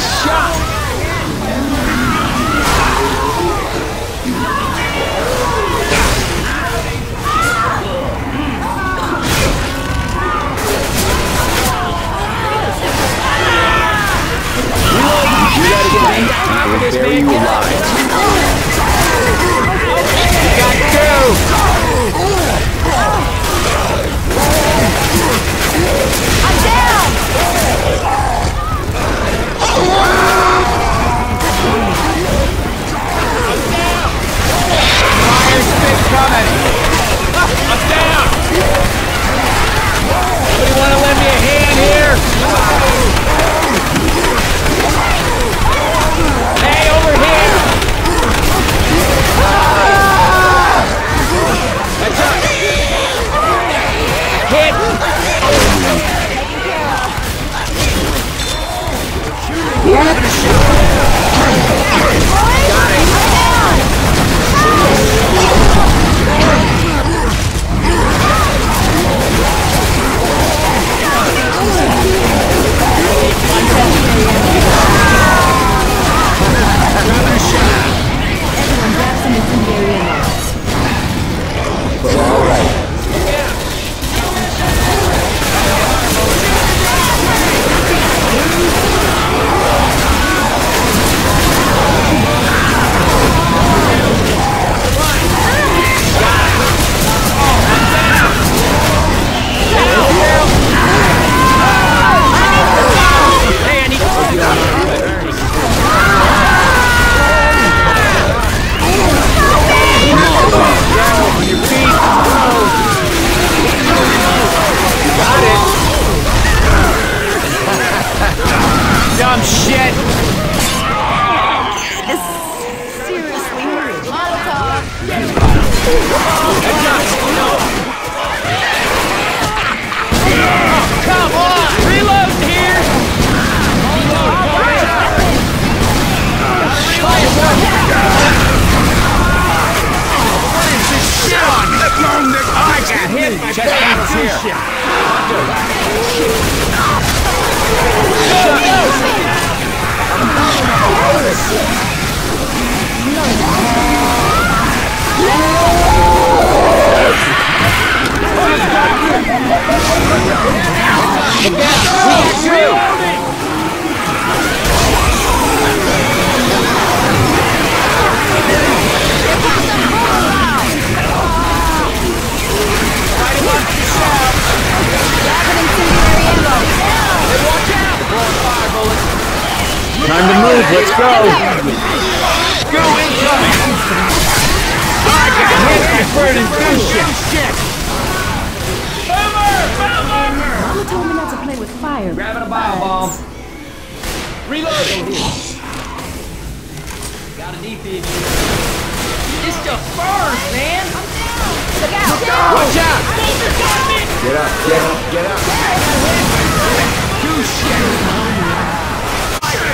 shot. Let's go! Go incoming! I got hit by burning shit! Bomber! Bomber! Mama told me not to play with fire. Grabbing a bile bomb. Reloading! got an EP. It's the first, man! I'm down! Look out! Look! Watch out! Get up, get up, get up! Do shit!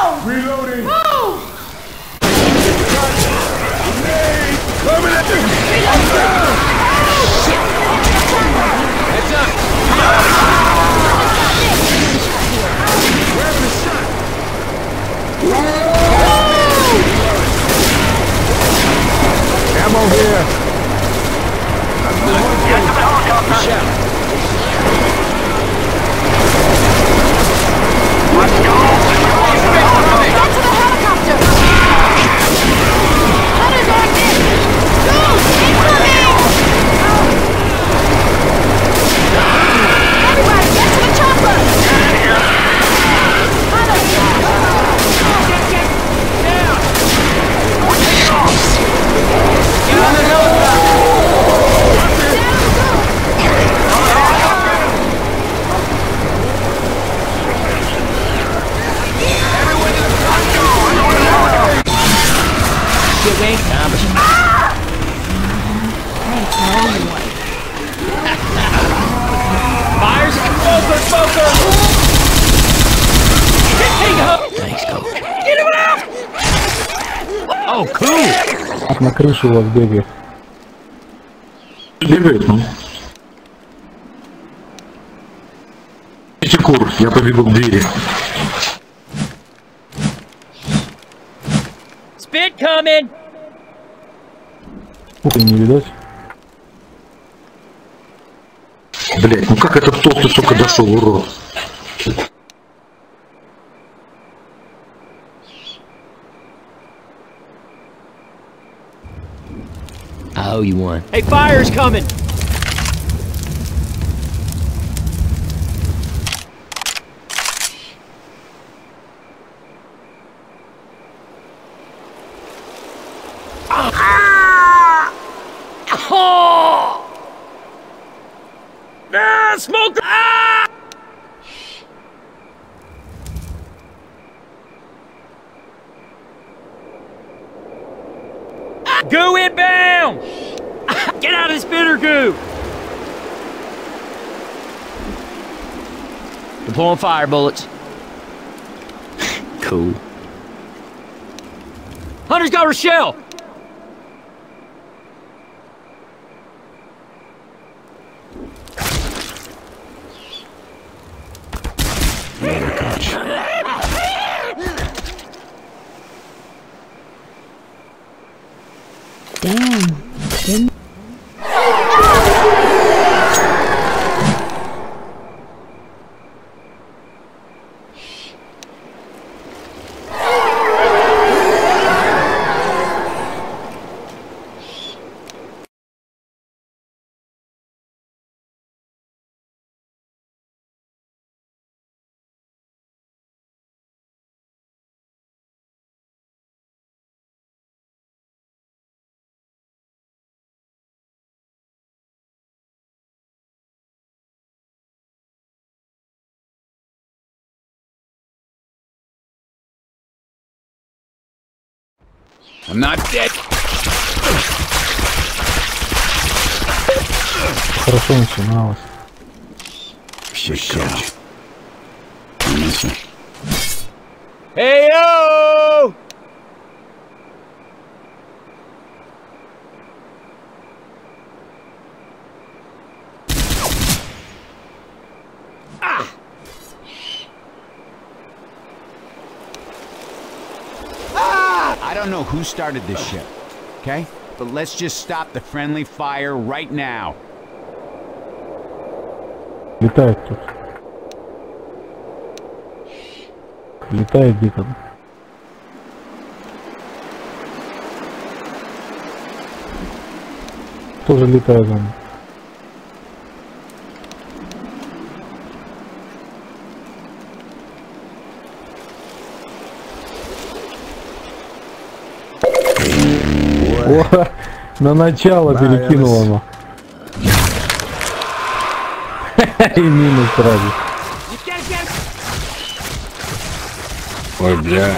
Reloading! Whoa! Coming at you! На крыше у вас бегает. Бегает, ну. Пятикур, я побегу к двери. Spit coming! Ух, не видать. Блять, ну как этот толстый, сука, дошел, урод? Owe you one. Hey, fire's coming! Ah! Ah, smoke! Ah! Goo inbound! Get out of this bitter goo! Deploying fire bullets. cool. Hunter's got Rochelle! На пять! Хорошо начиналось. Все сейчас. Эй, йоу! Ah! don't know who started this shit, okay? But let's just stop the friendly fire right now. Летает тут. Летает где-то. Тоже летает он. О, на начало перекинул оно. И минус сразу. Ой, бля.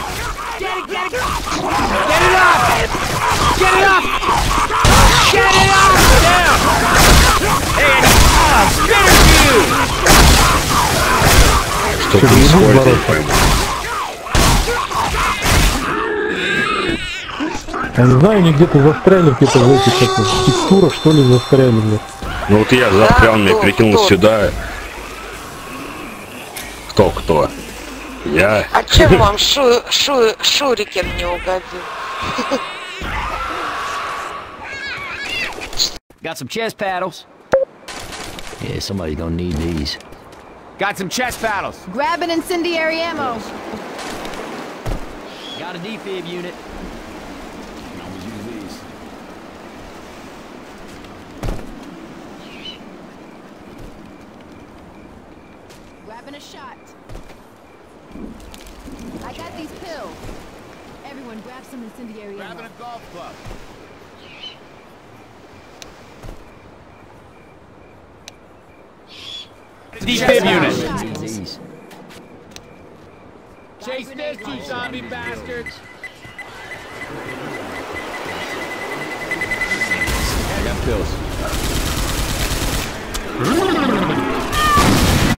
Что происходит, я не. Я не знаю, они где-то застряли где-то в этих как, в текстурах, что ли, застряли, блядь. Ну вот я застрял, меня прикинул сюда. Кто, кто? Я. А чем вам шу, шу, Шурикен не угодил? Got some chest paddles. Yeah, somebody's gonna need these. Got some chest paddles. Grab an incendiary ammo. Got a defib unit. some incendiary Grabbing ammo. a golf club. Defib unit. Chase this, you zombie bastards. I got pills.